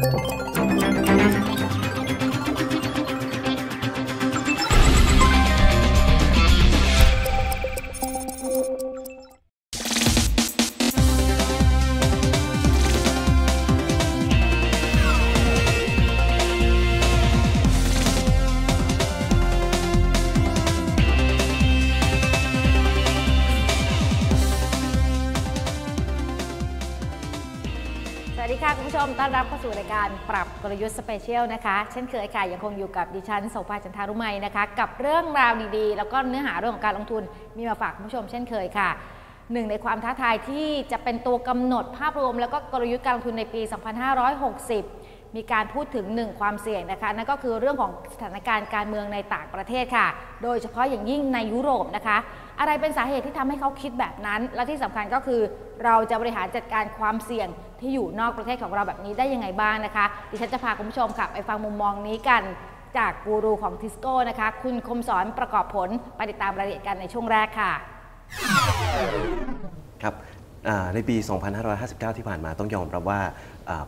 ส กลยุทธ์สเปเชียลนะคะ เช่นเคยค่ะยังคงอยู่กับดิฉันโสภาจันทารุไมนะคะ กับเรื่องราวดีๆ แล้วก็เนื้อหาเรื่องของการลงทุนมีมาฝากคุณผู้ชมเช่นเคยค่ะหนึ่งในความท้าทายที่จะเป็นตัวกำหนดภาพรวม แล้วก็กลยุทธ์การลงทุนในปี 2560 มีการพูดถึงหนึ่งความเสี่ยงนะคะนั่นก็คือเรื่องของสถานการณ์การเมืองในต่างประเทศค่ะ โดยเฉพาะอย่างยิ่งในยุโรปนะคะ อะไรเป็นสาเหตุที่ทำให้เขาคิดแบบนั้น และที่สำคัญก็คือ เราจะบริหารจัดการความเสี่ยงที่อยู่นอกประเทศของเราแบบนี้ได้ยังไงบ้างนะคะ ดิฉันจะพาคุณผู้ชมค่ะไปฟังมุมมองนี้กันจากกูรูของทิสโก้นะคะ คุณคมสอนประกอบผลไปติดตามรายละเอียดกันในช่วงแรกค่ะ ครับในปี 2559 ที่ผ่านมาต้องยอมรับว่า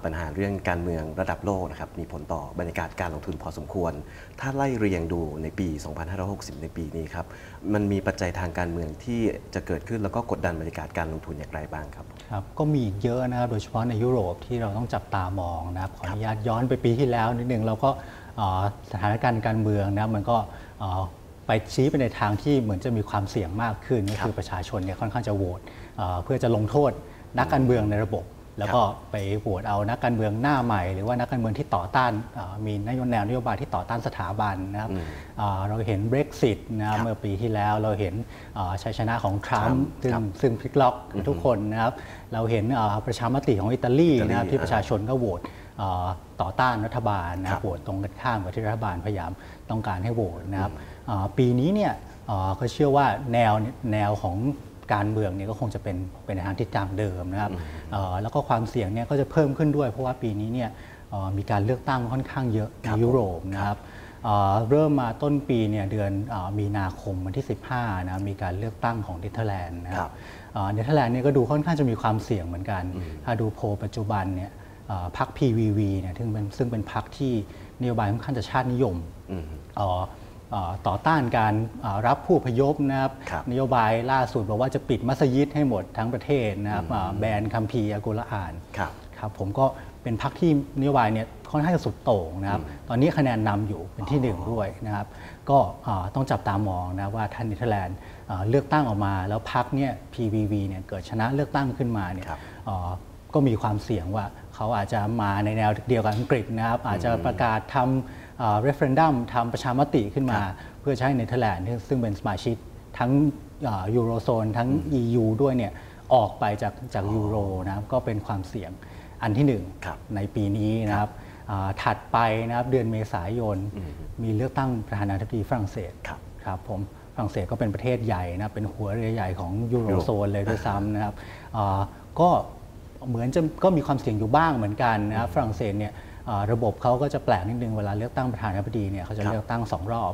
ปัญหาเรื่องการเมืองระดับโลกนะครับมีผลต่อบรรยากาศการลงทุนพอสมควร ถ้าไล่เรียงดูในปี 2560 ในปีนี้ครับ มันมีปัจจัยทางการเมืองที่จะเกิดขึ้นแล้วก็กดดันบรรยากาศการลงทุนอย่างไรบ้างครับครับก็มีอีกเยอะนะครับโดยเฉพาะในยุโรปที่เราต้องจับตามองนะครับขออนุญาตย้อนไปปีที่แล้วนิดนึงเราก็เอ่อสถานการณ์การเมืองนะครับมันก็เอ่อไปชี้ไปในทางที่เหมือนจะมีความเสี่ยงมากขึ้นก็คือประชาชนเนี่ยค่อนข้างจะโหวตเอ่อเพื่อจะลงโทษนักการเมืองในระบบ แล้วก็ไปโหวตเอานักการเมืองหน้าใหม่ หรือว่านักการเมืองที่ต่อต้านเอ่อมีนโยบายแนวนโยบายที่ต่อต้านสถาบันนะครับเอ่อเราเห็น Brexit นะครับเมื่อปีที่แล้วเราเห็นเอ่อชัยชนะของทรัมป์ครับซึ่งซึ่งพลิกล็อกทุกคนนะครับเราเห็นเอ่อประชามติของอิตาลีอิตาลีนะครับที่อ่าประชาชนก็โหวตเอ่อต่อต้านรัฐบาลนะคครัรับบโหวตตรงกันข้ามกับที่รัฐบาลพยายามต้องการให้โหวตนะครับเอ่อปีนี้เนี่ยเอ่อก็เชื่อว่าแนวแนวของ การเมืองเนี่ยก็คงจะเป็นเป็นในทางทิศทางเดิมนะครับเอ่อแล้วก็ความเสี่ยงเนี่ยก็จะเพิ่มขึ้นด้วย เพราะว่าปีนี้เนี่ยเอ่อมีการเลือกตั้งค่อนข้างเยอะในครับยุโรปนะครับเอ่อเริ่มมาต้นปีเนี่ยเดือนเออมีนาคมวันที่ 15นะมีการเลือกตั้งของเนเธอร์แลนด์นะคครัรับบเอ่อเนเธอร์แลนด์เนี่ยก็ดูค่อนข้างจะมีความเสี่ยงเหมือนกัน ถ้าดูโพลปัจจุบันเนี่ยเอ่อพรรค PVV เนี่ยซึ่งเป็นซึ่งเป็นพรรคที่นโยบายค่อนข้างจะชาตินิยมอืมเอ่อเอ่อ ต่อต้านการเอ่อรับผู้อพยพนะครับครับนโยบายล่าสุดบอกว่าจะปิดมัสยิดให้หมดทั้งประเทศนะครับเอ่อแบนคัมภีร์อัลกุรอานครับครับผมก็เป็นพรรคที่นโยบายเนี่ยค่อนข้างจะสุดโต่งนะครับ ตอนนี้คะแนนนำอยู่เป็นที่หนึ่งด้วยนะครับ ก็เอ่อต้องจับตามองนะว่าถ้าเนเธอร์แลนด์เอ่อเลือกตั้งออกมา แล้วพรรคเนี่ย PVV เนี่ยเกิดชนะเลือกตั้งขึ้นมาเนี่ยครับเอ่อก็มีความเสี่ยงว่าเขาอาจจะมาในแนวเดียวกับอังกฤษนะครับ อาจจะประกาศทำ เอ่อ referendum ทำประชามติขึ้นมา เพื่อจะให้เนเธอร์แลนด์ซึ่งเป็นสมาชิกทั้งยูโรโซนทั้ง EU ด้วยเนี่ยออกไปจากจากยูโรนะครับก็เป็นความเสี่ยงอันที่หนึ่งครับในปีนี้นะครับอ่าถัดไปนะครับเดือนเมษายน มีเลือกตั้งประธานาธิบดีฝรั่งเศสครับครับผมฝรั่งเศสก็เป็นประเทศใหญ่นะเป็นหัวเรือใหญ่ของยูโรยุโรปโซนเลยด้วยซ้ำนะครับอ่าก็เหมือนจะก็มีความเสี่ยงอยู่บ้างเหมือนกันนะครับฝรั่งเศสเนี่ยอ่า ระบบเขาก็จะแปลกนิดนึงเวลาเลือกตั้งประธานาธิบดีเนี่ยเขาจะครับเลือกตั้งสองรอบ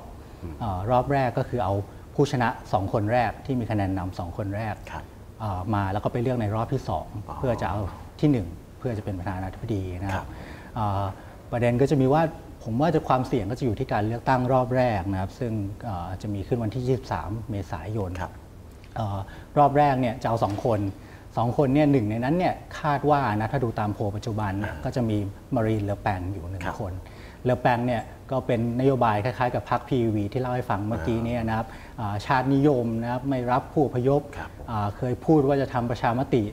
อารอบแรกก็คือเอาผู้ชนะ2คนแรกที่มีคะแนนนำสองคนแรกครับเอ่อมาแล้วก็ไปเลือกในรอบที่2เพื่อจะเอาที่1เพื่อจะเป็นประธานาธิบดีนะคครัรับบเอ่อประเด็นก็จะมีว่าผมว่าจะความเสี่ยงก็จะอยู่ที่การเลือกตั้งรอบแรกนะครับ ซึ่งเอ่อจะมีขึ้นวันที่ 23 เมษายนครับเออรอบแรกเนี่ยจะเอาสองคน สองคนเนี่ยหนึ่งในนั้นเนี่ยคาดว่านะถ้าดูตามโพลปัจจุบันเนี่ยก็จะมีมารีนเลอแปงอยู่หนึ่งครับคนเลอแปงเนี่ยก็เป็นนโยบายคล้ายๆ กับพรรค PVV ที่เล่าให้ฟังเมื่อกี้เนี่ยนะครับอ่าชาตินิยมนะครับไม่รับผู้อพยพครับอ่าเคยพูดว่าจะทำประชามติ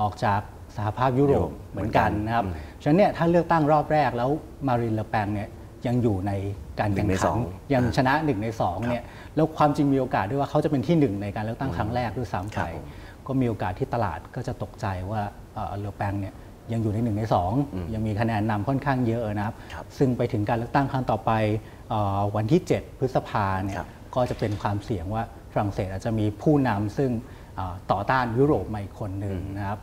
ออกจากสหภาพยุโรปยุโรปเหมือนกันนะครับอืมฉะนั้นเนี่ยถ้าเลือกตั้งรอบแรกแล้วมารีนเลอแปงเนี่ยยังอยู่ในการหนึ่แข่งงในสขัอนงยังอ่าชนะหนึ่งในสองเนี่ยแล้วความจริงมีโอกาสด้วยว่าเขาจะเป็นที่หนึ่งในการเลือกตั้งครั้งแรกด้วยซ้ำครัไปบผม ก็มีโอกาสที่ตลาดก็จะตกใจว่าเอ่อเลอแปงเนี่ยยังอยู่ในหนึ่งในสองยังมีคะแนนนำค่อนข้างเยอะนะครับครับซึ่งไปถึงการเลือกตั้งครั้งต่อไปเอ่อวันที่ 7 พฤษภาเนี่ยครับก็จะเป็นความเสี่ยงว่าฝรั่งเศสอาจจะมีผู้นำซึ่งเอ่อต่อต้านยุโรปมาอีกคนหนึ่งนะครับ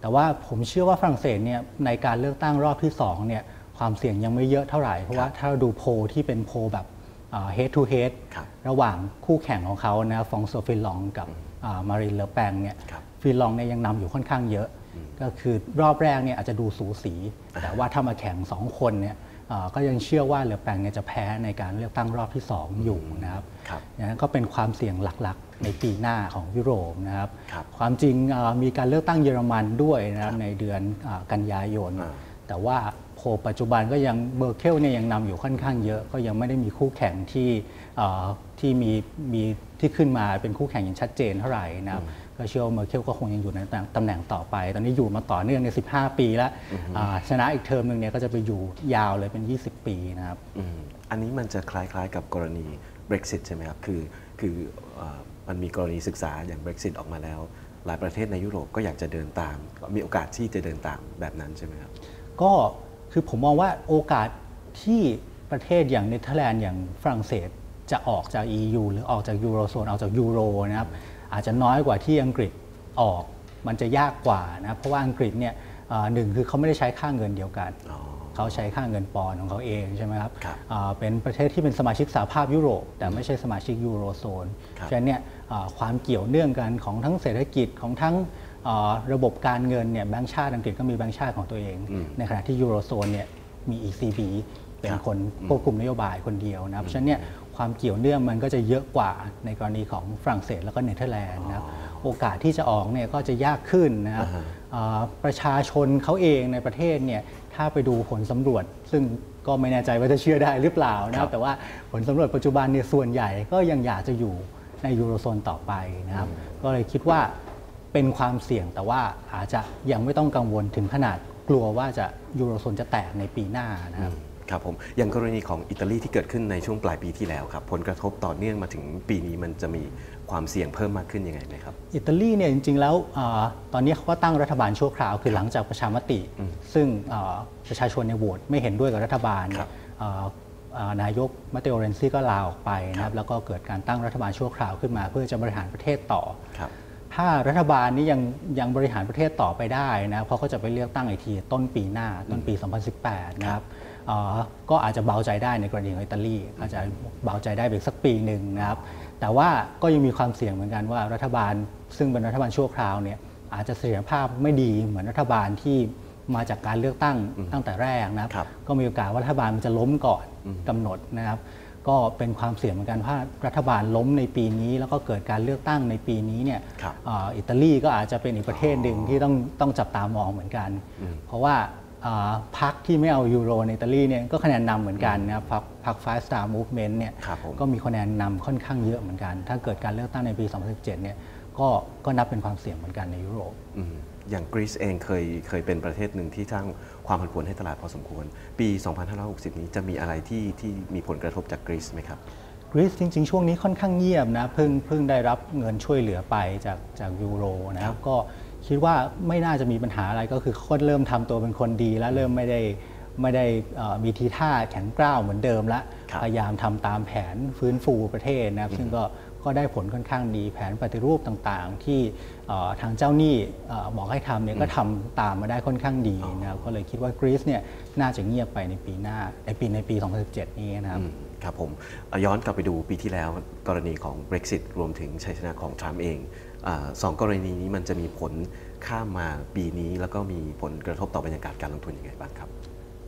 แต่ว่าผมเชื่อว่าฝรั่งเศสเนี่ยในการเลือกตั้งรอบที่2เนี่ยความเสี่ยงยังไม่เยอะเท่าไหร่ เพราะว่าถ้าเราดูโพลที่เป็นโพลแบบ head to head ครับระหว่างคู่แข่งของเขานะฟรองซัวส์ ฟิยงกับ มารินเลอแปงเนี่ยครับฟิยงเนี่ยยังนำอยู่ค่อนข้างเยอะ ก็คือรอบแรกเนี่ยอาจจะดูสูสี แต่ว่าถ้ามาแข่ง 2 คนเนี่ยเอ่อก็ยังเชื่อว่าเหลือแปงเนี่ยจะแพ้ในการเลือกตั้งรอบที่ 2 อยู่นะครับครับอย่างนั้นก็เป็นความเสี่ยงหลักๆ ในปีหน้าของยุโรปนะครับครับความจริงเอ่อมีการเลือกตั้งเยอรมันด้วยนะครับในเดือนอ่ากันยายนอ่าแต่ว่าโพลปัจจุบันก็ยังเมอร์เคิลเนี่ยยังนำอยู่ค่อนข้างเยอะ ก็ยังไม่ได้มีคู่แข่งที่เอ่อ ที่มีมีที่ขึ้นมาเป็นคู่แข่งอย่างชัดเจนเท่าไหร่นะครับก็เชื่อว่าเมอร์เคิลก็คงยังอยู่ในตำแหน่งต่อไป ตอนนี้อยู่มาต่อเนื่องใน 15 ปีแล้วอ่าชนะอีกเทอมหนึ่งเนี่ยก็จะไปอยู่ยาวเลยเป็น 20 ปีนะครับอืมอันนี้มันจะคล้ายๆกับกรณี Brexit ใช่ไหมครับ คือคือเอ่อมันมีกรณีศึกษาอย่าง Brexit ออกมาแล้ว หลายประเทศในยุโรปก็อยากจะเดินตาม มีโอกาสที่จะเดินตามแบบนั้นใช่ไหมครับ ก็คือผมมองว่าโอกาสที่ประเทศอย่างเนเธอร์แลนด์อย่างฝรั่งเศส จะออกจาก EU หรือออกจากยูโรโซนออกจากยูโรนะครับอาจจะน้อยกว่าที่อังกฤษออกมันจะยากกว่านะครับเพราะว่าอังกฤษเนี่ยเอ่อหนึ่งคือเขาไม่ได้ใช้ค่าเงินเดียวกันอ๋อเขาใช้ค่าเงินปอนด์ของเขาเองใช่ไหมครับครับอ่าเป็นประเทศที่เป็นสมาชิกสหภาพยุโรป แต่ไม่ใช่สมาชิกยูโรโซนครับฉะนั้นเนี่ยอ่าความเกี่ยวเนื่องกันของทั้งเศรษฐกิจของทั้งอ่าระบบการเงินเนี่ยแบงก์ชาติอังกฤษก็มีแบงก์ชาติของตัวเอง ในขณะที่ยูโรโซนเนี่ยมี ECB เป็นครับคนควบคุมนโยบายคนเดียวนะครับฉะนั้นเนี่ย ความเกี่ยวเนื่องมันก็จะเยอะกว่าในกรณีของฝรั่งเศสแล้วก็เนเธอร์แลนด์นะครับโอกาสที่จะออกเนี่ยก็จะยากขึ้นนะครับอ่าฮะอ่าประชาชนเขาเองในประเทศเนี่ยถ้าไปดูผลสำรวจ ซึ่งก็ไม่แน่ใจว่าจะเชื่อได้หรือเปล่านะคครัรับบแต่ว่าผลสำรวจปัจจุบันเนี่ยส่วนใหญ่ก็ยังอยากจะอยู่ในยูโรโซนต่อไปนะครับก็เลยคิดว่าเป็นความเสี่ยงแต่ว่าอาจจะยังไม่ต้องกังวลถึงขนาดกลัวว่าจะยูโรโซนจะแตกในปีหน้านะครับ ครับผมอย่างกรณีของอิตาลีที่เกิดขึ้นในช่วงปลายปีที่แล้วครับผลกระทบต่อเนื่องมาถึงปีนี้มันจะมีความเสี่ยงเพิ่มมากขึ้นยังไงไหมครับ อิตาลีเนี่ยจริงๆแล้วอาตอนนี้เขาก็ตั้งรัฐบาลชั่วคราวคือหลังจากประชามติ ซึ่งอ่าประชาชนในยโหวตไม่เห็นด้วยกับรัฐบาลเนี่ครัยบอ่าอ่านายกมาเตโอเรนซี่ก็ลาออกไปนะครับแล้วก็เกิดการตั้งรัฐบาลชั่วคราวขึ้นมา เพื่อจะบริหารประเทศต่อครับถ้ารัฐบาลนี้ยังยังบริหารประเทศต่อไปได้นะเพราะเขาจะไปเลือกตั้งอีกทีต้นปีหน้าต้นปี 2018 นะครับเอ่อ ก็อาจจะเบาใจได้ในกรณีของอิตาลีอาจจะเบาใจได้ไปอีกสักปีหนึ่งนะครับแต่ว่าก็ยังมีความเสี่ยงเหมือนกันว่ารัฐบาล ซึ่งเป็นรัฐบาลชั่วคราวเนี่ยอาจจะเสถียรภาพไม่ดีเหมือนรัฐบาลที่มาจากการเลือกตั้งตั้งแต่แรกนะครับครับก็มีโอกาสว่ารัฐบาลมันจะล้มก่อนกำหนดนะครับ ก็เป็นความเสี่ยงเหมือนกันว่ารัฐบาลล้มในปีนี้ แล้วก็เกิดการเลือกตั้งในปีนี้เนี่ยครับเอ่ออิตาลีก็อาจจะเป็นอีกประเทศหนึ่งที่ต้องต้องจับตามองเหมือนกัน เพราะว่าเอ่อ พรรคที่ไม่เอายูโรในอิตาลีเนี่ยก็คะแนนนำเหมือนกันนะครับพรรคพรรค Five Star Movement เนี่ยครับผมก็มีคะแนนนำค่อนข้างเยอะเหมือนกัน ถ้าเกิดการเลือกตั้งในปี 2017 เนี่ยก็ก็นับเป็นความเสี่ยงเหมือนกันในยุโรปอืมอย่างกรีซเองเคยเคยเป็นประเทศหนึ่งที่สร้างความผันผวนให้ตลาดพอสมควร ปี 2560 นี้จะมีอะไรที่ที่มีผลกระทบจากกรีซไหมครับกรีซจริง ๆ ช่วงนี้ค่อนข้างเงียบนะเพิ่งเพิ่งได้รับเงินช่วยเหลือไปจากจากยูโรนะครับก็ คิดว่าไม่น่าจะมีปัญหาอะไรก็คือเขาก็เริ่มทำตัวเป็นคนดี แล้วเริ่มไม่ได้ไม่ได้เอ่อมีทีท่าแข็งกร้าวเหมือนเดิมละครับพยายามทำตามแผนฟื้นฟูประเทศนะครับ ซึ่งก็ก็ได้ผลค่อนข้างดีแผนปฏิรูปต่างๆ ที่เอ่อทางเจ้าหนี้เอ่อบอกให้ทำเนี่ยก็ทำตามมาได้ค่อนข้างดีนะครับก็เลยคิดว่ากรีซเนี่ยน่าจะเงียบไปในปีหน้าในปีในปี 2017 นี้นะครับอืมครับผมเอ่อย้อนกลับไปดูปีที่แล้วกรณีของ Brexit รวมถึงชัยชนะของทรัมป์เองอา สองกรณีนี้มันจะมีผลข้ามมาปีนี้ แล้วก็มีผลกระทบต่อบรรยากาศการลงทุนยังไงบ้างครับ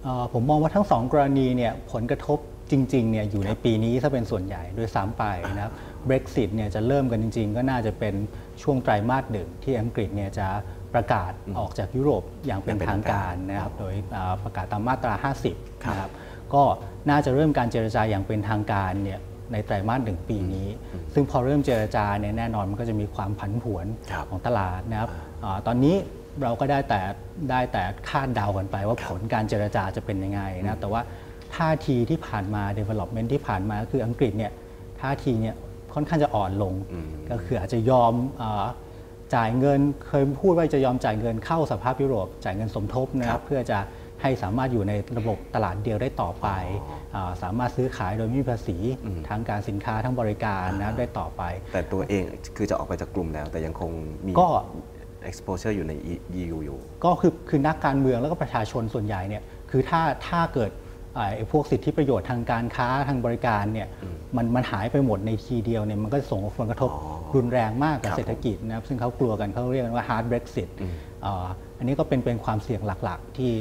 เอ่อผมมองว่าทั้งสองกรณีเนี่ยผลกระทบจริงๆเนี่ยอยู่ในปีนี้ถ้าเป็นส่วนใหญ่โดยซ้ำไปนะครับ Brexit เนี่ยจะเริ่มกันจริง ๆ ก็น่าจะเป็นช่วงไตรมาสหนึ่งที่อังกฤษเนี่ยจะประกาศออกจากยุโรปอย่างเป็นอย่างเป็นทางการทางการนะครับโดยเอ่อประกาศตามมาตราครับ50นะครับก็น่าจะเริ่มการเจรจาอย่างเป็นทางการเนี่ย ในไตรมาสหนึ่งปีนี้ ซึ่งพอเริ่มเจรจาเนี่ยแน่นอนมันก็จะมีความผันผวนครับของตลาดนะครับอาตอนนี้เราก็ได้แต่ได้แต่คาดเดากันไปว่าผลการเจรจาจะเป็นยังไงนะแต่ว่าท่าทีที่ผ่านมา development ที่ผ่านมาก็คืออังกฤษเนี่ยท่าทีเนี่ยค่อนข้างจะอ่อนลง ก็คืออาจจะยอมอาจ่ายเงินเคยพูดว่าจะยอมจ่ายเงินเข้าสหภาพยุโรปจ่ายเงินสมทบนะคครัรับบเพื่อจะ ให้สามารถอยู่ในระบบตลาดเดียวได้ต่อไปาสามารถซื้อขายโดยไม่มีภาษีทั้งการสินค้าทั้งบริการนะครับได้ต่อไป แต่ตัวเองคือจะออกไปจากกลุ่มแล้ว แต่ยังคงมีก็ exposure อยู่ใน EU อยู่ ก็คือคือนักการเมืองแล้วก็ประชาชนส่วนใหญ่เนี่ยคือถ้าถ้าเกิดอ่าไอ้พวกสิทธิประโยชน์ทางการค้าทางบริการเนี่ยมันมันหายไปหมดในทีเดียวเนี่ยมันก็ส่งผลกระทบอ๋อรุนแรงมากกับครับเศรษฐกิจนะครับซึ่งเขากลัวกันเขาเรียกกันว่า hard Brexit อ่าอันนี้ก็เป็นเป็นความเสี่ยงหลัก ๆ ที่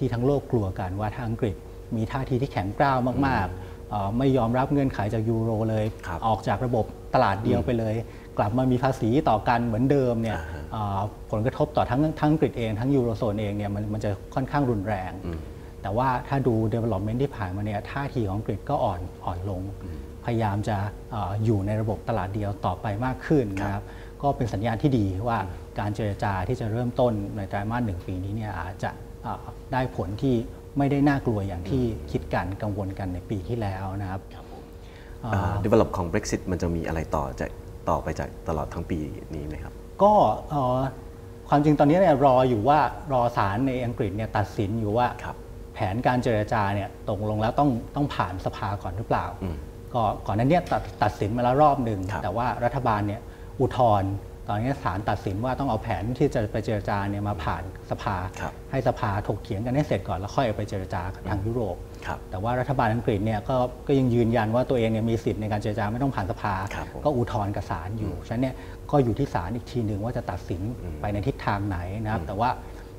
ที่ทั้งโลกกลัวกันว่าทางอังกฤษ มีท่าทีที่แข็งกร้าวมากๆเอ่อไม่ยอมรับเงื่อนไขจากยูโรเลยครับออกจากระบบตลาดเดียวไปเลย กลับมามีภาษีต่อกันเหมือนเดิมเนี่ยอ่าฮะเอ่อผลกระทบต่อทั้งทั้งอังกฤษเองทั้งยูโรโซนเองเนี่ยมันมันจะค่อนข้างรุนแรง แต่ว่าถ้าดู development ที่ผ่านมาเนี่ยท่าทีของอังกฤษก็อ่อนอ่อนลง พยายามจะเอออยู่ในระบบตลาดเดียวต่อไปมากขึ้นนะครับก็เป็นสัญญาณที่ดีว่าการเจรจาที่จะเริ่มต้นในไตรมาสหนึ่งปีนี้เนี่ยอาจจะเอ่อ ได้ผลที่ไม่ได้น่ากลัวอย่างที่คิดกันกังวลกันในปีที่แล้วนะครับอ่า develop ของ Brexit มันจะมีอะไรต่อจากต่อไปจากตลอดทั้งปีนี้ไหมครับ ก็เอ่อความจริงตอนนี้เนี่ยรออยู่ว่ารอศาลในอังกฤษเนี่ยตัดสินอยู่ว่าครับแผนการเจรจาเนี่ยตกลงแล้วต้องต้องผ่านสภาก่อนหรือเปล่าอืมก็ก่อนหนั้นเนี่ยตัดตัดสินมาแล้วรอบหนึ่งครับแต่ว่ารัฐบาลเนี่ยอุทธรณ์ ตอนนี้ศาลตัดสินว่าต้องเอาแผนที่จะไปเจรจาเนี่ยมาผ่านสภาครับให้สภาถกเถียงกันให้เสร็จก่อนแล้วค่อยเอาไปเจรจากับทางยุโรปครับแต่ว่ารัฐบาลอังกฤษเนี่ยก็ก็ยังยืนยันว่าตัวเองเนี่ยมีสิทธิ์ในการเจรจาไม่ต้องผ่านสภาครับผมก็อุทธรณ์กับศาลอยู่ฉะนั้นเนี่ยก็อยู่ที่ศาลอีกทีหนึ่งว่าจะตัดสินไปในทิศทางไหนนะครับ แต่ว่า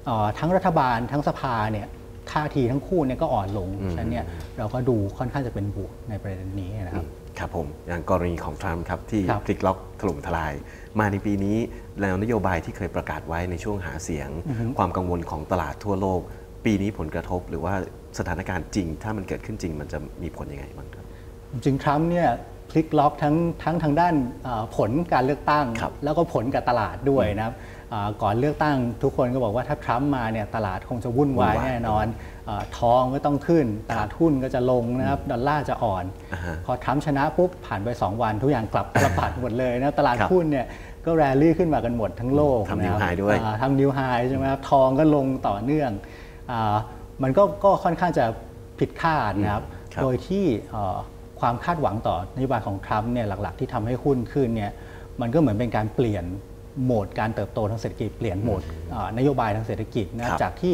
เอ่อทั้งรัฐบาลทั้งสภาเนี่ยท่าทีทั้งคู่เนี่ยก็อ่อนลงฉะนั้นเนี่ยเราก็ดูค่อนข้างจะเป็นบวกในประเด็นนี้นะครับ ครับผมอย่างกรณีของทรัมป์ครับที่ครับพลิกล็อกถล่มทลาย มาในปีนี้แล้วนโยบายที่เคยประกาศไว้ในช่วงหาเสียง ความกังวลของตลาดทั่วโลก ปีนี้ผลกระทบหรือว่าสถานการณ์จริง ถ้ามันเกิดขึ้นจริงมันจะมีผลยังไงบ้างครับจริงๆทรัมป์เนี่ยพลิกล็อกทั้งทั้งทางด้านเอ่อผลการเลือกตั้งครับแล้วก็ผลกับตลาดด้วยนะครับเอ่อก่อนเลือกตั้งทุกคนก็บอกว่าถ้าทรัมป์มาเนี่ยตลาดคงจะวุ่นวายวุ่นวายแน่นอนเอ่อ ทองก็ต้องขึ้น ตลาดหุ้นก็จะลงนะครับ ดอลลาร์จะอ่อนอ่าฮะพอทรัมป์ชนะปุ๊บ ผ่านไป 2 วันทุกอย่างกลับตลปัดหมดเลยนะ ตลาดครับหุ้นเนี่ยก็แรลลี่ขึ้นมากันหมดทั้งโลกทำ new นะครับ high ด้วยอ่าทำนิวไฮใช่ไหมครับทองก็ลงต่อเนื่องอามันก็ก็ค่อนข้างจะผิดคาดนะครับครับโดยที่เอ่อความคาดหวังต่อนโยบายของทรัมป์เนี่ยหลัก ๆ ที่ทำให้หุ้นขึ้นเนี่ยมันก็เหมือนเป็นการเปลี่ยนโหมดการเติบโตทางเศรษฐกิจเปลี่ยนโหมดเอ่อนโยบายทางเศรษฐกิจนะครับจากที่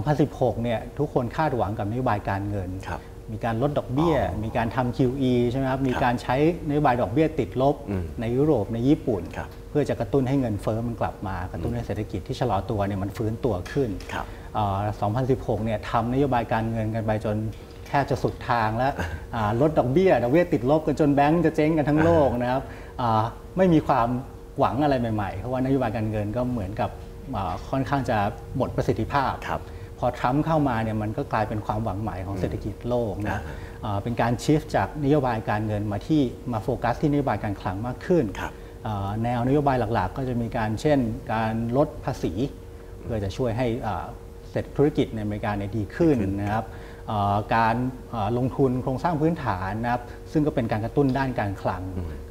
2016 เนี่ยทุกคนคาดหวังกับนโยบายการเงินครับมีการลดดอกเบี้ยอ๋อมีการทำ QE ใช่ไหมครับ มีการใช้นโยบายดอกเบี้ยติดลบอืมในยุโรปในญี่ปุ่นครับเพื่อจะกระตุ้นให้เงินเฟ้อมันกลับมา กระตุ้นให้เศรษฐกิจที่ชะลอตัวเนี่ยมันฟื้นตัวขึ้นครับเอ่อ2016 เนี่ยทำนโยบายการเงินกันไปจนแทบจะสุดทางแล้วอ่าลดดอกเบี้ยดอกเบี้ยติดลบกันจนแบงก์จะเจ๊งกันทั้งโลกนะครับอ่าไม่มีความหวังอะไรใหม่ๆ เพราะว่านโยบายการเงินก็เหมือนกับอ่าค่อนข้างจะหมดประสิทธิภาพครับพ อทรัมป์เข้ามาเนี่ยมันก็กลายเป็นความหวังใหม่ของเศรษฐกิจโลกนะอ่าเป็นการชิฟจากนโยบายการเงินมาที่มาโฟกัสที่นโยบายการคลังมากขึ้นครับอ่าแนวนโยบายหลักๆ ก็จะมีการเช่น การลดภาษี เพื่อจะช่วยให้อ่าเศรษฐธุรกิจในอเมริกาเนี่ยดีขึ้นนะครับอ่าการอ่าลงทุนโครงสร้างพื้นฐานนะครับซึ่งก็เป็นการกระตุ้นด้านการคลัง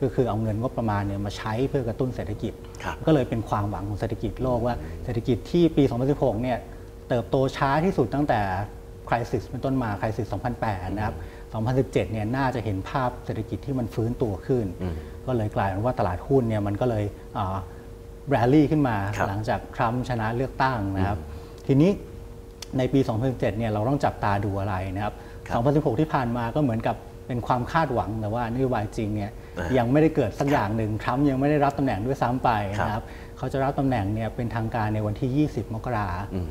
ก็คือเอาเงินงบประมาณเนี่ยมาใช้เพื่อกระตุ้นเศรษฐกิจครับก็เลยเป็นความหวังของเศรษฐกิจโลกว่าเศรษฐกิจที่ปี 2016 เนี่ย เติบโตช้าที่สุดตั้งแต่คริสิสเป็นต้นมาคริสิส2008 นะครับ 2017 เนี่ยน่าจะเห็นภาพเศรษฐกิจที่มันฟื้นตัวขึ้น ก็เลยกลายเป็นว่าตลาดหุ้นเนี่ยมันก็เลยแรลลี่ขึ้นมาครับหลังจากทรัมป์ชนะเลือกตั้งนะครับ ทีนี้ในปี 2017 เนี่ยเราต้องจับตาดูอะไรนะครับครับ2016 ที่ผ่านมาก็เหมือนกับเป็นความคาดหวังแต่ว่านโยบายจริงเนี่ยอ่ายังไม่ได้เกิดสักอย่างหนึ่งทรัมป์ยังไม่ได้รับตำแหน่งด้วยซ้ำไปนะคครัรับบเขาจะรับตำแหน่งเนี่ยเป็นทางการในวันที่ 20 มกราอืม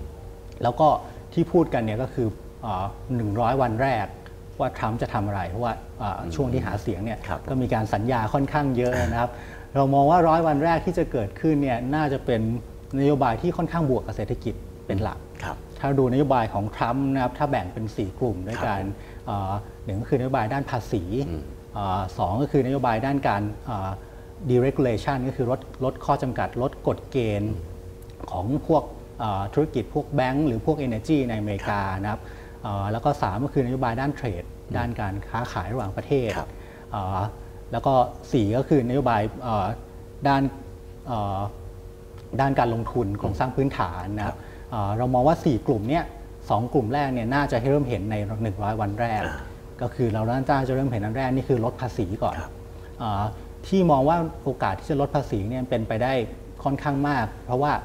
แล้วก็ที่พูดกันเนี่ยก็คือเอ่อ100วันแรกว่าทรัมป์จะทำอะไร เพราะว่าเอ่อช่วงที่หาเสียงเนี่ยครับก็มีการสัญญาค่อนข้างเยอะนะครับ เรามองว่าร้อยวันแรกที่จะเกิดขึ้นเนี่ยน่าจะเป็นนโยบายที่ค่อนข้างบวกกับเศรษฐกิจเป็นหลักครับถ้าดูนโยบายของทรัมป์นะครับถ้าแบ่งเป็น 4 กลุ่มด้วยกันครับเอ่อหนึ่งก็คือนโยบายด้านภาษีเอ่อสองก็คือนโยบายด้านการเอ่อ deregulation ก็คือลดลดข้อจำกัดลดกฎเกณฑ์ของพวกเอ่อ ธุรกิจพวกแบงก์หรือพวก Energy ในอเมริกานะครับเอ่อแล้วก็ 3 ก็คือนโยบายด้านเทรด ด้านการค้าขายระหว่างประเทศครับเอ่อแล้วก็ 4 ก็คือนโยบายเอ่อด้านเอ่อด้านการลงทุนโครงสร้างพื้นฐานนะครับเอ่อเรามองว่า 4 กลุ่มเนี้ยสองกลุ่มแรกเนี่ยน่าจะให้เริ่มเห็นใน 100 วันแรกอ่าก็คือเราน่าจะเริ่มเห็นอันแรกนี่คือลดภาษีก่อนครับเออที่มองว่าโอกาสที่จะลดภาษีเนี่ยเป็นไปได้ค่อนข้างมาก เพราะว่าเอ่อ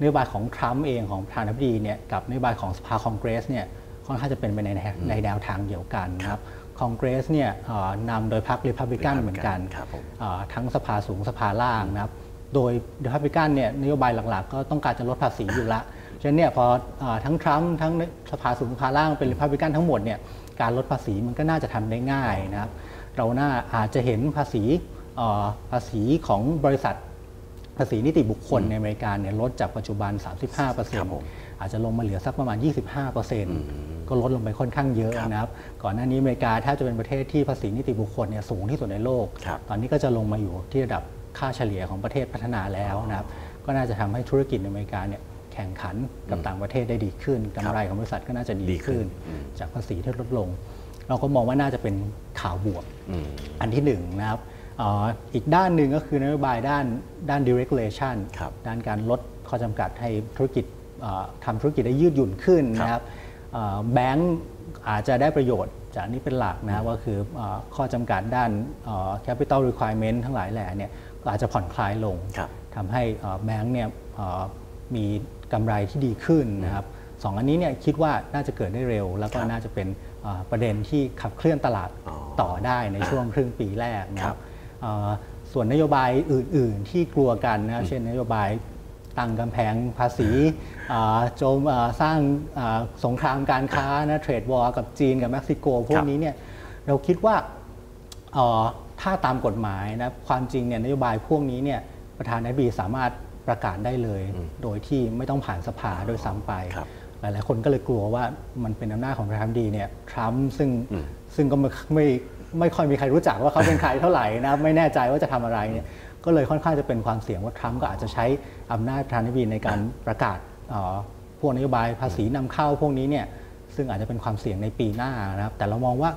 นโยบายของทรัมป์เองของประธานาธิบดีเนี่ยกับนโยบายของสภาคองเกรสเนี่ยค่อนข้างจะเป็นไปในแนวในแนวทางเดียวกันนะครับคองเกรสเนี่ยเอ่อนำโดยพรรคริพับลิกันเหมือนกันครับผมเอ่อทั้งสภาสูงสภาล่างนะครับโดยรีพับลิกันเนี่ยนโยบายหลักๆ ก็ต้องการจะลดภาษีอยู่ละฉะนั้นเนี่ยพออาทั้งทรัมป์ทั้งสภาสูงสุดภาล่างเป็นริพับลิกันทั้งหมดเนี่ยการลดภาษีมันก็น่าจะทำได้ง่ายนะครับเราน่าอาจจะเห็นภาษีเอ่อภาษีของบริษัท ภาษีนิติบุคคลในอเมริกาเนี่ยลดจากปัจจุบันครับผม35%อาจจะลงมาเหลือสักประมาณ 25%ก็ลดลงไปค่อนข้างเยอะนะครับ ก่อนหน้านี้อเมริกาแทบจะเป็นประเทศที่ภาษีนิติบุคคลเนี่ยสูงที่สุดในโลกครับตอนนี้ก็จะลงมาอยู่ที่ระดับค่าเฉลี่ยของประเทศพัฒนาแล้วนะครับ ก็น่าจะทำให้ธุรกิจในอเมริกาเนี่ยแข่งขันกับต่างประเทศได้ดีขึ้นกำไรของบริษัทก็น่าจะดีดีขึ้ขึ้นนจากภาษีที่ลดลง เราก็มองว่าน่าจะเป็นข่าวบวกอืมอันที่หนึ่งนะครับเอ่ออีกด้านหนึ่งก็คือนโยบายด้านด้าน deregulation ครับด้านการลดข้อจำกัดให้ธุรกิจเอ่อทำธุรกิจได้ยืดหยุ่นขึ้นนะครับเอ่อแบงก์อาจจะได้ประโยชน์จากนี้เป็นหลักนะครับก็คือเอ่อข้อจำกัดด้านเอ่อ capital requirement ทั้งหลายแหล่เนี่ยก็อาจจะผ่อนคลายลงครับทำให้เอ่อแบงก์เนี่ยเอ่อมีกำไรที่ดีขึ้นนะครับสองอันนี้เนี่ยคิดว่าน่าจะเกิดได้เร็ว แล้วก็ครับน่าจะเป็นเอ่อประเด็นที่ขับเคลื่อนตลาดอ๋อต่อได้ในช่วงครึ่งปีแรกนะคครัรับบเอ่อ ส่วนนโยบายอื่น ๆ ที่กลัวกันนะครับเช่นนโยบายตั้งกำแพงภาษีเอ่อโจมเอ่อสร้างเอ่อสงครามการค้านะ trade war กับจีนกับเม็กซิโก พวกครับนี้เนี่ยเราคิดว่าเอ่อถ้าตามกฎหมายนะความจริงเนี่ยนโยบายพวกนี้เนี่ยประธานาธิบดีสามารถประกาศได้เลย โดยที่ไม่ต้องผ่านสภาโดยซ้ำไปครับหลาย ๆ คนก็เลยกลัวว่ามันเป็นอำนาจของประธานาธิบดีเนี่ยทรัมป์ซึ่งอืมซึ่งก็ไม่ ไม่ไม่ค่อยมีใครรู้จักว่าเขาเป็นใครเท่าไหร่นะไม่แน่ใจว่าจะทำอะไรเนี่ยก็เลยค่อนข้างจะเป็นความเสี่ยงว่าทรัมป์ก็อาจจะใช้อำนาจประธานาธิบดีในการประกาศเอ่อพวกนโยบายภาษีนำเข้าพวกนี้เนี่ยซึ่งอาจจะเป็นความเสี่ยงในปีหน้านะครับ แต่เรามองว่า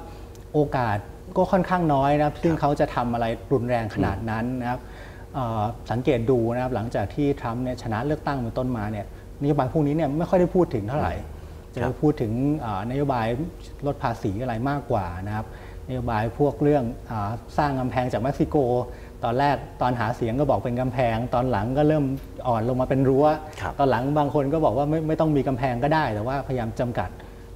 โอกาสก็ค่อนข้างน้อยนะครับซึ่งเขาจะทำอะไรรุนแรงขนาดนั้นนะครับเอ่อสังเกตดูนะครับหลังจากที่ทรัมป์เนี่ยชนะเลือกตั้งเป็นต้นมาเนี่ยนโยบายพวกนี้เนี่ยไม่ค่อยได้พูดถึงเท่าไหร่จะครัไปบพูดถึงอ่านโยบายลดภาษีอะไรมากกว่านะครับ นโยบายพวกเรื่องอาสร้างกำแพงจากเม็กซิโก ตอนแรกตอนหาเสียงก็บอกเป็นกำแพง ตอนหลังก็เริ่มอ่อนลงมาเป็นรั้วครับตอนหลังบางคนก็บอกว่าไม่ไม่ต้องมีกำแพงก็ได้ แต่ว่าพยายามจำกัด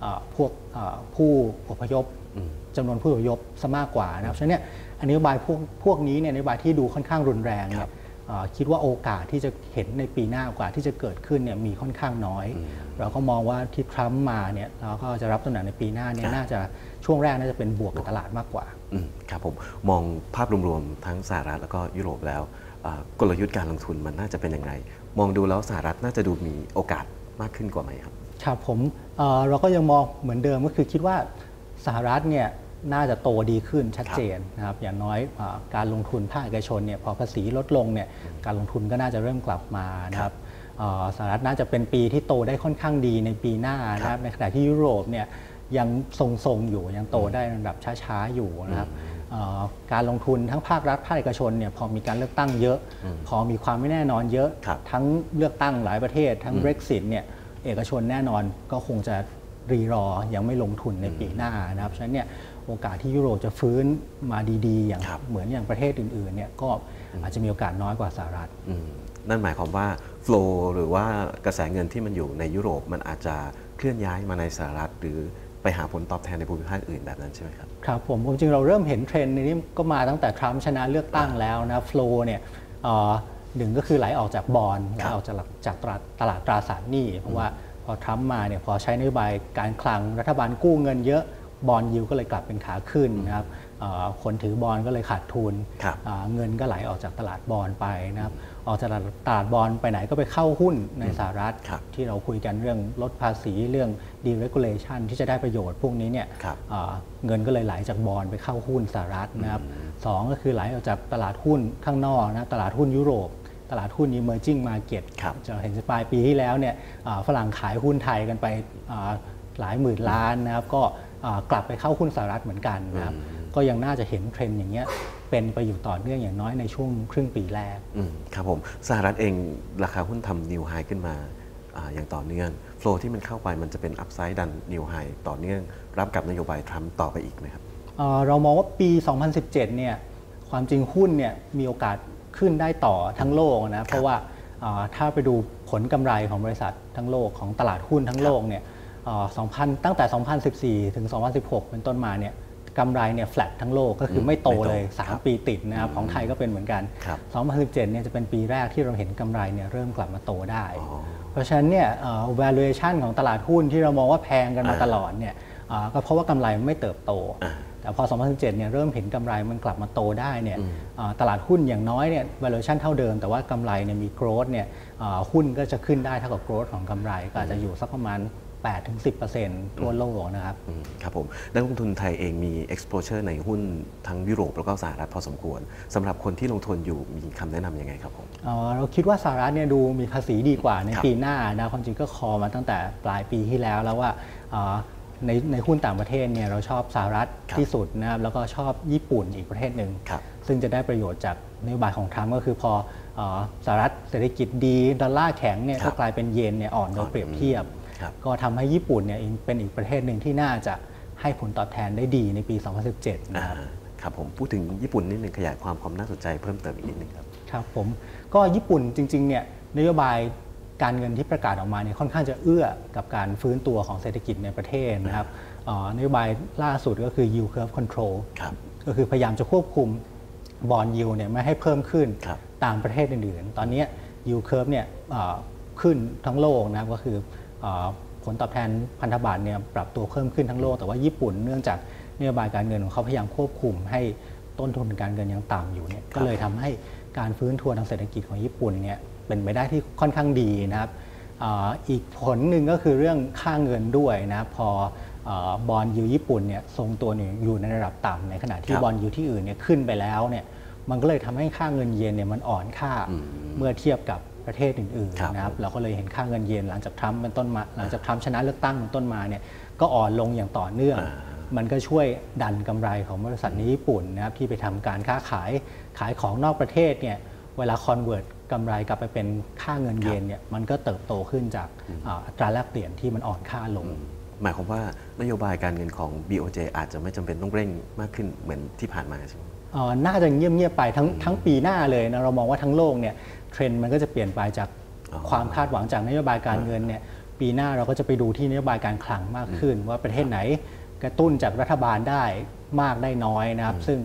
อ่าพวกอ่าผู้อพยพอืมจำนวนผู้อพยพซะมากกว่านะครับฉะนั้นเนี่ยอันนโยบายพวกพวกนี้เนี่ยนโยบายที่ดูค่อนข้างรุนแรงเนี่ครัยบเอ่อ คิดว่าโอกาสที่จะเห็นในปีหน้าโอกาสที่จะเกิดขึ้นเนี่ยมีค่อนข้างน้อย เราก็มองว่าที่ทรัมป์มาเนี่ยเราก็จะรับตำแหน่งในปีหน้าเนี่ครัยบน่าจะช่วงแรกน่าจะเป็นบวกกับตลาดมากกว่าอืมครับผมมองภาพรวมๆทั้งสหรัฐแล้วก็ยุโรปแล้วอ่ากลยุทธ์การลงทุนมันน่าจะเป็นยังไงมองดูแล้วสหรัฐน่าจะดูมีโอกาสมากขึ้นกว่าไหมครับครับผมเอ่อเราก็ยังมองเหมือนเดิมก็คือคิดว่าสหรัฐเนี่ย น่าจะโตดีขึ้นชัดเจนนะครับ อย่างน้อยเออการลงทุนภาคเอกชนเนี่ยพอภาษีลดลงเนี่ยการลงทุนก็น่าจะเริ่มกลับมานะครับเอ่อสหรัฐน่าจะเป็นปีที่โตได้ค่อนข้างดีในปีหน้านะครับในขณะที่ยุโรปเนี่ยยังทรงๆอยู่ยังโตได้ในระดับช้าๆอยู่นะครับเอ่อการลงทุนทั้งภาครัฐภาคเอกชนเนี่ยพอมีการเลือกตั้งเยอะ พอมีความไม่แน่นอนเยอะครับทั้งเลือกตั้งหลายประเทศ ทั้ง Brexit เนี่ยเอกชนแน่นอนก็คงจะรีรอยังไม่ลงทุนในปีหน้านะครับฉะนั้นเนี่ย โอกาสที่ยุโรปจะฟื้นมาดี ๆ อย่างครับเหมือนอย่างประเทศอื่นๆเนี่ยก็อาจจะมีโอกาสน้อยกว่าสหรัฐอืมนั่นหมายความว่าโฟลหรือว่ากระแสเงินที่มันอยู่ในยุโรปมันอาจจะเคลื่อนย้ายมาในสหรัฐหรือไปหาผลตอบแทนในภูมิภาคอื่นแบบนั้นใช่ไหมครับ ครับผมจริงๆเราเริ่มเห็นเทรนด์นี้ก็มาตั้งแต่ทรัมป์ชนะเลือกตั้งแล้วนะโฟลเนี่ยเอ่อหนึ่งก็คือไหลออกจากบอลไหลออกจากจากตลาดตลาดตราสารหนี้เพราะว่าพอทรัมป์มาเนี่ยพอใช้นโยบายการคลังรัฐบาลกู้เงินเยอะ บอลยิวก็เลยกลับเป็นขาขึ้นนะครับเอ่อคนถือบอลก็เลยขาดทุนครับอ่าเงินก็ไหลออกจากตลาดบอลไปนะครับออกจากตลาดบอลไปไหนก็ไปเข้าหุ้นในสหรัฐครับที่เราคุยกันเรื่องลดภาษีเรื่อง deregulation ที่จะได้ประโยชน์พวกนี้เนี่ยครับอ่าเงินก็เลยไหลจากบอลไปเข้าหุ้นสหรัฐนะครับสองก็คือไหลออกจากตลาดหุ้นข้างนอกนะตลาดหุ้นยุโรปตลาดหุ้น emerging market ครับจะเห็นปลายปีที่แล้วเนี่ยอ่าฝรั่งขายหุ้นไทยกันไปอ่าหลายหมื่นล้านนะครับก็อ่า กลับไปเข้าหุ้นสหรัฐเหมือนกันนะครับก็ยังน่าจะเห็นเทรนด์อย่างเงี้ยเป็นไปอยู่ต่อเนื่องอย่างน้อยในช่วงครึ่งปีแรกอืมครับผมสหรัฐเองราคาหุ้นทำนิวไฮขึ้นมาอาอย่างต่อเนื่องโฟลที่มันเข้าไปมันจะเป็นอัพไซด์ดันนิวไฮต่อเนื่อง รับกับนโยบายทรัมป์ต่อไปอีกไหมครับเอ่อเรามองว่าปี 2017 เนี่ยความจริงหุ้นเนี่ยมีโอกาสขึ้นได้ต่อทั้งโลกนะเพราะว่าเอ่อถ้าไปดูผลกำไรของบริษัททั้งโลกของตลาดหุ้นทั้งโลกเนี่ยเอ่อ 2000 ตั้งแต่ 2014 ถึง 2016 เป็นต้นมาเนี่ยกำไรเนี่ยแฟลตทั้งโลกก็คือไม่โตไม่โตเลยครับ3ปีติดนะครับของไทยก็เป็นเหมือนกันครับ2017 เนี่ยจะเป็นปีแรกที่เราเห็นกำไรเนี่ยเริ่มกลับมาโตได้อ๋อเพราะฉะนั้นเนี่ยเอ่อ valuation ของตลาดหุ้นที่เรามองว่าแพงกันมาอ่าตลอดเนี่ยเอ่อก็เพราะว่ากำไรมันไม่เติบโตอ่าแต่พอ 2017 เนี่ยเริ่มเห็นกำไรมันกลับมาโตได้เนี่ยอืมเอ่อตลาดหุ้นอย่างน้อยเนี่ย valuation เท่าเดิม แต่ว่ากำไรเนี่ยมี growth เนี่ยเอ่อหุ้นก็จะขึ้นได้เท่ากับ growth ของกำไรก็อาจจะอยู่สักประมาณ 8-10%ทั่วโลกนะครับ อืมครับผมนักลงทุนไทยเองมี exposure ในหุ้นทั้งยุโรปแล้วก็สหรัฐพอสมควรสำหรับคนที่ลงทุนอยู่มีคำแนะนำยังไงครับผม เอ่อเราคิดว่าสหรัฐเนี่ยดูมีภาษีดีกว่าในครับปีหน้านะความจริงก็คอมาตั้งแต่ปลายปีที่แล้วแล้วว่าเอ่อในในหุ้นต่างประเทศเนี่ยเราชอบสหรัฐครับที่สุดนะครับแล้วก็ชอบญี่ปุ่นอีกประเทศหนึ่งครับซึ่งจะได้ประโยชน์จากนโยบายของทรัมป์ก็คือพอเออสหรัฐเศรษฐกิจดี ดอลลาร์แข็งเนี่ยครัก็บกลายเป็นเยนเนี่ยอ่อนโดยเปรียบเทียบครับ ก็ทำให้ญี่ปุ่นเนี่ยเป็นอีกประเทศหนึ่งที่น่าจะให้ผลตอบแทนได้ดีในปี 2017อ่านะครับครับผมพูดถึงญี่ปุ่นนิดนึงขยายความความน่าสนใจเพิ่มเติมอีกนิดนึงครับครับผมก็ญี่ปุ่นจริงๆเนี่ยนโยบายการเงินที่ประกาศออกมาเนี่ยค่อนข้างจะเอื้อกับการฟื้นตัวของเศรษฐกิจในประเทศนะครับเอ่อนโยบายล่าสุดก็คือ yield curve control ครับก็คือพยายามจะควบคุมบอลยิวเนี่ยไม่ให้เพิ่มขึ้นครับตามประเทศอื่นๆ ตอนนี้yield curve เนี่ยเอ่อขึ้นทั้งโลกนะครับก็คือเอ่อ ผลตอบแทนพันธบัตรเนี่ยปรับตัวเพิ่มขึ้นทั้งโลก แต่ว่าญี่ปุ่นเนื่องจากนโยบายการเงินของเขาพยายามควบคุมให้ต้นทุนการเงินยังต่ำอยู่เนี่ยก็เลยทำให้การฟื้นตัวทางเศรษฐกิจของญี่ปุ่นเนี่ยเป็นไปได้ที่ค่อนข้างดีนะครับอ่าอีกผลหนึ่งก็คือเรื่องค่าเงินด้วยนะครับพอ bond yield ญี่ปุ่นเนี่ยทรงตัวอยู่ในระดับต่ำในขณะที่ครับ bond yield ที่อื่นเนี่ยขึ้นไปแล้วเนี่ยมันก็เลยทำให้ค่าเงินเยนเนี่ยมันอ่อนค่าอืมเมื่อเทียบกับ ประเทศอื่นครับๆนะครับเราก็เลยเห็นค่าเงินเยนหลังจากทรัมป์เป็นต้นมาหลังจากทรัมป์ชนะเลือกตั้งเป็นต้นมาเนี่ยก็อ่อนลงอย่างต่อเนื่องอ่ามันก็ช่วยดันกำไรของบริษัทในญี่ปุ่นนะครับที่ไปทำการค้าขายขายของนอกประเทศเนี่ยเวลาคอนเวิร์ตกำไรกลับไปเป็นค่าเงินเยนเนี่ยมันก็เติบโตขึ้นจากอ่าอัตราแลกเปลี่ยนที่มันอ่อนค่าลง หมายความว่านโยบายการเงินของ BOJ อาจจะไม่จำเป็นต้องเร่งมากขึ้นเหมือนที่ผ่านมาใช่ไหมเอ่อ น่าจะเงียบๆไปทั้งทั้งปีหน้าเลยนะเรามองว่าทั้งโลกเนี่ยเทรนด์มันก็จะเปลี่ยนไปจากอ๋อความคาดหวังจากนโยบายการเงินเนี่ยปีหน้าเราก็จะไปดูที่นโยบายการคลังมากขึ้น ว่าประเทศไหนกระตุ้นจากรัฐบาลได้มากได้น้อยนะครับ ซึ่ง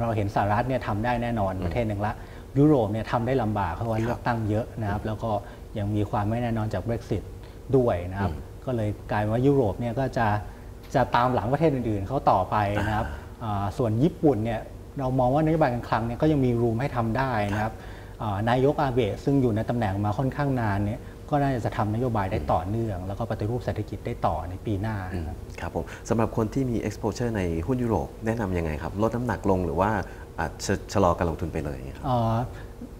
เราเห็นสหรัฐเนี่ยทำได้แน่นอนประเทศหนึ่งละ ยุโรปเนี่ยทำได้ลำบากเพราะว่าครับเลือกตั้งเยอะนะครับ แล้วก็ยังมีความไม่แน่นอนจาก Brexit ด้วยนะครับ ก็เลยกลายเป็นว่ายุโรปเนี่ยก็จะจะตามหลังประเทศอื่นๆเขาต่อไปนะครับอ่าส่วนญี่ปุ่นเนี่ย เรามองว่านโยบายการคลังเนี่ยก็ยังมีรูมให้ทำได้นะครับอ่านายกอาเบะซึ่งอยู่ในตำแหน่งมาค่อนข้างนานเนี่ยก็น่าจะทำนโยบายได้ต่อเนื่อง แล้วก็ปฏิรูปเศรษฐกิจได้ต่อในปีหน้านะครับครับผมสำหรับคนที่มี exposure ในหุ้นยุโรปแนะนำยังไงครับ ลดน้ำหนักลงหรือว่าอาจจะชะลอการลงทุนไปเลยครับเอ่อ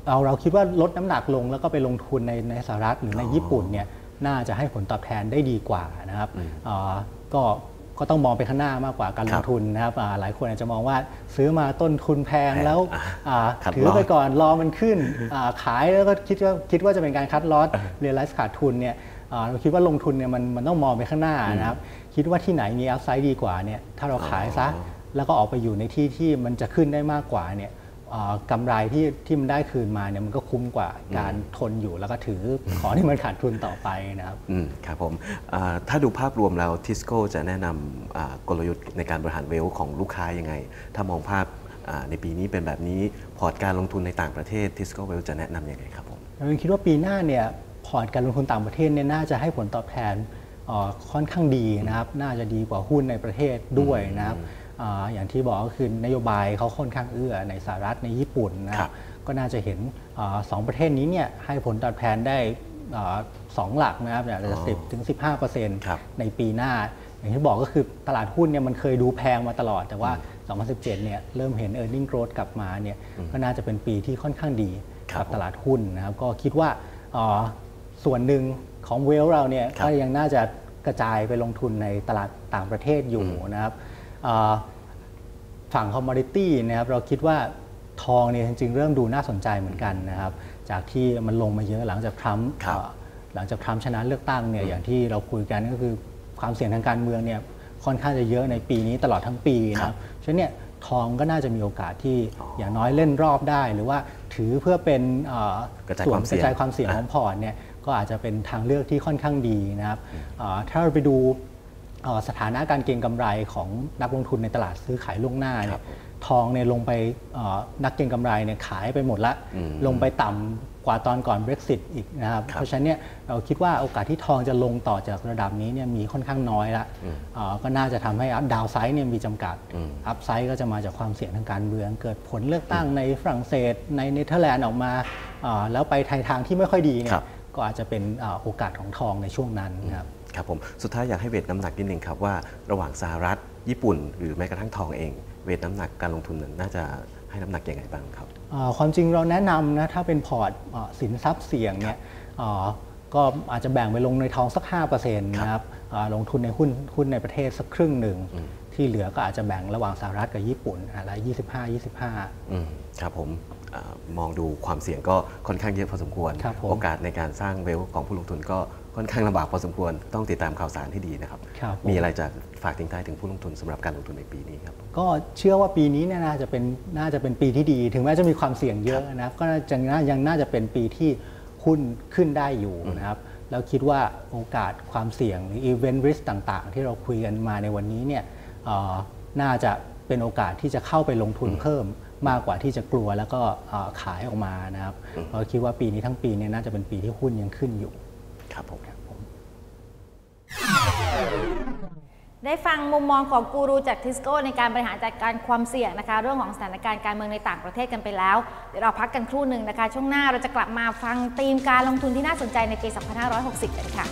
เราเราคิดว่าลดน้ำหนักลงแล้วก็ไปลงทุนในในสหรัฐหรือในอ๋อญี่ปุ่นเนี่ยน่าจะให้ผลตอบแทนได้ดีกว่านะครับเอ่อก็ ก็ต้องมองไปข้างหน้ามากกว่าการคลรังบทุนนะครับอ่าหลายคนอาจจะมองว่าซื้อมาต้นทุนแพงแพงแล้วอะอ่าคัดถือลอสไปก่อนรอมันขึ้นอ่าขายแล้วก็คิดว่าคิดว่าจะเป็นการคัดลอสเรียลไลซ์ขาดทุนเนี่ยอ่าเราคิดว่าลงทุนเนี่ยมันมันต้องมองไปข้างหน้านะครับคิดว่าที่ไหนมีอัพไซด์ดีกว่าเนี่ยถ้าเราขายซะอ๋อแล้วก็ออกไปอยู่ในที่ที่มันจะขึ้นได้มากกว่าเนี่ยเอ่อ กำไรที่ที่มันได้คืนมาเนี่ยมันก็คุ้มกว่าการทนอยู่แล้วก็ถือของที่มันขาดทุนต่อไปนะครับอืมครับผมอ่าถ้าดูภาพรวมแล้วทิสโก้จะแนะนำอ่ากลยุทธ์ในการบริหาร wealth ของลูกค้ายังไง ถ้ามองภาพอ่าในปีนี้เป็นแบบนี้พอร์ตการลงทุนในต่างประเทศทิสโก้ Wealth จะแนะนำยังไงครับผอืมเราคิดว่าปีหน้าเนี่ยพอร์ตการลงทุนต่างประเทศเนี่ยน่าจะให้ผลตอบแทนเอ่อค่อนข้างดีนะครับ น่าจะดีกว่าหุ้นในประเทศด้วยนะครับ อ่าอย่างที่บอกก็คือนโยบายเขาค่อนข้างเอื้อในสหรัฐในญี่ปุ่นนะคครัรับบก็น่าจะเห็นอาสองประเทศนี้เนี่ยให้ผลตอบแทนได้อ่าสองหลักนะครับอาจจะสิบถึงสิบห้าเปอร์เซ็นต์ครับในปีหน้า อย่างที่บอกก็คือตลาดหุ้นเนี่ยมันเคยดูแพงมาตลอด แต่ว่า 2017 เนี่ยเริ่มเห็น e a r n i n g growth กลับมาเนี่ยก็น่าจะเป็นปีที่ค่อนข้างดีครับกับตลาดหุ้นนะครับ ก็คิดว่าเอ่อส่วนหนึ่งของเวลเราเนี่ยครับก็ยังน่าจะกระจายไปลงทุนในตลาดต่างประเทศอยู่นะครับเอ่อ ฝั่งคอมมอดิตี้นะครับเราคิดว่าทองเนี่ยจริงๆ เริ่มดูน่าสนใจเหมือนกันนะครับจากที่มันลงมาเยอะหลังจากทรัมป์ครับเอ่อหลังจากทรัมป์ชนะเลือกตั้งเนี่ยอย่างที่เราคุยกันก็คือความเสี่ยงทางการเมืองเนี่ยค่อนข้างจะเยอะในปีนี้ตลอดทั้งปีครันะบฉะนั้นเนี่ยทองก็น่าจะมีโอกาสที่อ๋อออย่างน้อยเล่นรอบได้ หรือว่าถือเพื่อเป็นเอ่อกระจายส่วคนวามกเสี่ยงระจายความเสี่ยงอะของพอร์ตเนี่ยก็อาจจะเป็นทางเลือกที่ค่อนข้างดีนะครับเอ่อถ้าเราไปดูเอ่อ สถานะการเก็งกำไรของนักลงทุนในตลาดซื้อขายล่วงหน้าเนี่ครับทองเนี่ยลงไปเอ่อนักเก็งกำไรเนี่ยขายไปหมดละอืมลงไปต่ำกว่าตอนก่อน Brexit อีกนะครับครับ เพราะฉะนั้นเนี่ยเราคิดว่าโอกาสที่ทองจะลงต่อจากระดับนี้เนี่ยมีค่อนข้างน้อยละอืมเอ่อก็น่าจะทำให้ downside เนี่ยมีจำกัดอืม upside ก็จะมาจากความเสี่ยงทางการเมือง เกิดผลเลือกตั้งในฝรั่งเศสในเนเธอร์แลนด์ออกมาเอ่อแล้วไปทางทางที่ไม่ค่อยดีเนี่ยครับก็อาจจะเป็นเอ่อโอกาสของทองในช่วงนั้นนะครับ ครับผมสุดท้ายอยากให้เวทน้ำหนักนิดนึงครับว่าระหว่างสหรัฐ ญี่ปุ่น หรือแม้กระทั่งทองเอง เวทน้ำหนักการลงทุนนั้นน่าจะให้น้ำหนักยังไงบ้างครับเอ่อความจริงเราแนะนำนะถ้าเป็นพอร์ตเอ่อสินทรัพย์เสี่ยงเนี่ยเอ่อก็อาจจะแบ่งไปลงในทองสัก 5%นะครับเอ่อลงทุนในหุ้นหุ้นในประเทศสักครึ่งหนึ่ง ที่เหลือก็อาจจะแบ่งระหว่างสหรัฐกับญี่ปุ่นอะไร25 25อืมครับผมอามองดูความเสี่ยงก็ค่อนข้างเยอะพอสมควรครับผมโอกาสในการสร้างเวลของผู้ลงทุนก็ ค่อนข้างลำบากพอสมควรต้องติดตามข่าวสารที่ดีนะครับครับผมมีอะไรจะฝากทิ้งท้ายถึงผู้ลงทุนสำหรับการลงทุนในปีนี้ครับ ก็เชื่อว่าปีนี้เนี่ยน่าจะเป็นน่าจะเป็นปีที่ดี ถึงแม้จะมีความเสี่ยงเยอะนะครับ ก็น่าจะน่ายังน่าจะเป็นปีที่หุ้นขึ้นได้อยู่นะครับแล้วคิดว่าโอกาสความเสี่ยงหรือ event risk ต่างๆ ที่เราคุยกันมาในวันนี้เนี่ยเอ่อน่าจะเป็นโอกาสที่จะเข้าไปลงทุนเพิ่มมากกว่าที่จะกลัวแล้วก็เอ่อขายออกมานะครับเราคิดว่าปีนี้ทั้งปีเนี่ยน่าจะเป็นปีที่หุ้นยังขึ้นอยู่ ครับผมได้ฟังมุมมองของกูรูจากทิสโก้ในการบริหารจัดการความเสี่ยงนะคะ เรื่องของสถานการณ์การเมืองในต่างประเทศกันไปแล้ว เดี๋ยวเราพักกันครู่หนึ่งนะคะ ช่วงหน้าเราจะกลับมาฟังธีมการลงทุนที่น่าสนใจในปี 2560 กันค่ะ